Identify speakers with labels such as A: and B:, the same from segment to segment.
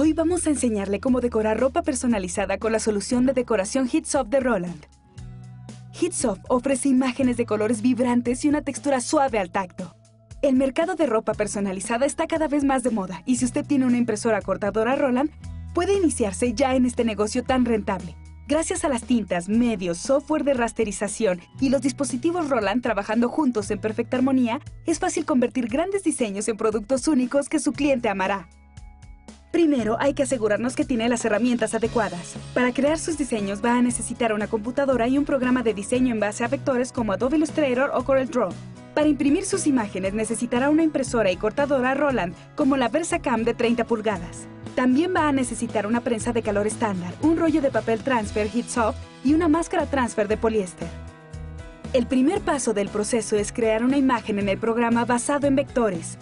A: Hoy vamos a enseñarle cómo decorar ropa personalizada con la solución de decoración Hitsoft de Roland. Hitsoft ofrece imágenes de colores vibrantes y una textura suave al tacto. El mercado de ropa personalizada está cada vez más de moda y si usted tiene una impresora cortadora Roland, puede iniciarse ya en este negocio tan rentable. Gracias a las tintas, medios, software de rasterización y los dispositivos Roland trabajando juntos en perfecta armonía, es fácil convertir grandes diseños en productos únicos que su cliente amará. Primero, hay que asegurarnos que tiene las herramientas adecuadas. Para crear sus diseños va a necesitar una computadora y un programa de diseño en base a vectores como Adobe Illustrator o CorelDRAW. Para imprimir sus imágenes necesitará una impresora y cortadora Roland como la VersaCam de 30 pulgadas. También va a necesitar una prensa de calor estándar, un rollo de papel transfer Heat Soft y una máscara transfer de poliéster. El primer paso del proceso es crear una imagen en el programa basado en vectores.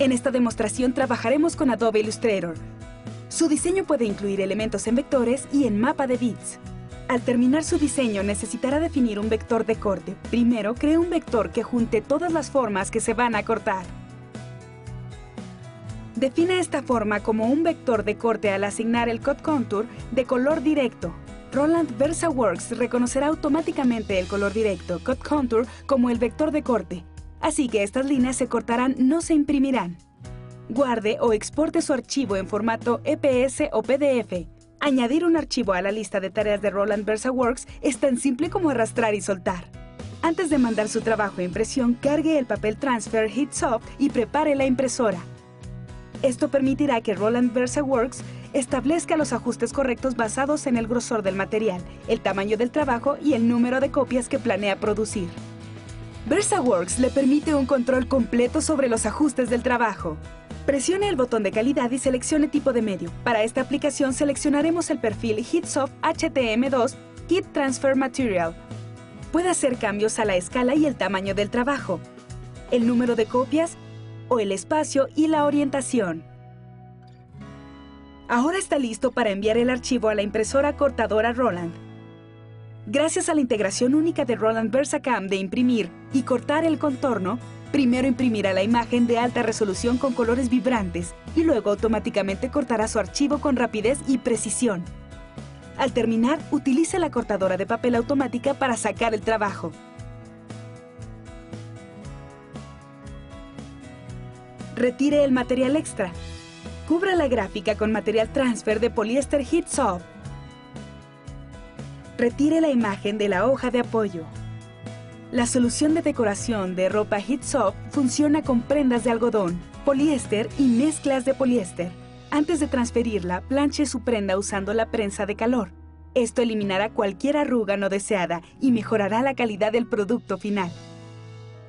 A: En esta demostración trabajaremos con Adobe Illustrator. Su diseño puede incluir elementos en vectores y en mapa de bits. Al terminar su diseño necesitará definir un vector de corte. Primero, cree un vector que junte todas las formas que se van a cortar. Define esta forma como un vector de corte al asignar el cut contour de color directo. Roland VersaWorks reconocerá automáticamente el color directo, cut contour, como el vector de corte así que estas líneas se cortarán, no se imprimirán. Guarde o exporte su archivo en formato EPS o PDF. Añadir un archivo a la lista de tareas de Roland VersaWorks es tan simple como arrastrar y soltar. Antes de mandar su trabajo a impresión, cargue el papel Transfer Heatsoft y prepare la impresora. Esto permitirá que Roland VersaWorks establezca los ajustes correctos basados en el grosor del material, el tamaño del trabajo y el número de copias que planea producir. VersaWorks le permite un control completo sobre los ajustes del trabajo. Presione el botón de calidad y seleccione tipo de medio. Para esta aplicación seleccionaremos el perfil HeatSoft HTM2 Heat Transfer Material. Puede hacer cambios a la escala y el tamaño del trabajo, el número de copias o el espacio y la orientación. Ahora está listo para enviar el archivo a la impresora cortadora Roland. Gracias a la integración única de Roland VersaCam de imprimir y cortar el contorno, primero imprimirá la imagen de alta resolución con colores vibrantes y luego automáticamente cortará su archivo con rapidez y precisión. Al terminar, utilice la cortadora de papel automática para sacar el trabajo. Retire el material extra. Cubra la gráfica con material transfer de poliéster Heat Soft Retire la imagen de la hoja de apoyo. La solución de decoración de ropa Heat Soft funciona con prendas de algodón, poliéster y mezclas de poliéster. Antes de transferirla, planche su prenda usando la prensa de calor. Esto eliminará cualquier arruga no deseada y mejorará la calidad del producto final.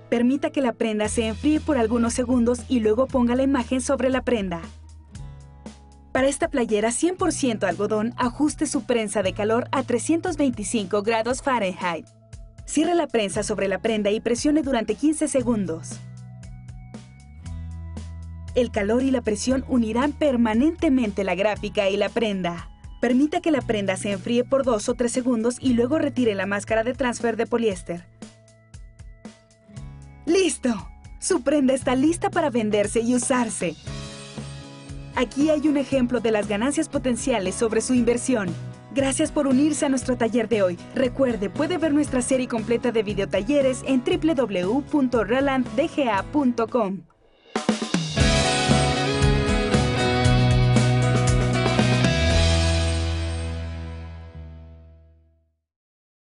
A: Permita que la prenda se enfríe por algunos segundos y luego ponga la imagen sobre la prenda. Para esta playera 100% algodón, ajuste su prensa de calor a 325 grados Fahrenheit. Cierre la prensa sobre la prenda y presione durante 15 segundos. El calor y la presión unirán permanentemente la gráfica y la prenda. Permita que la prenda se enfríe por 2 o 3 segundos y luego retire la máscara de transfer de poliéster. ¡Listo! Su prenda está lista para venderse y usarse. Aquí hay un ejemplo de las ganancias potenciales sobre su inversión. Gracias por unirse a nuestro taller de hoy. Recuerde, puede ver nuestra serie completa de videotalleres en www.ralanddga.com.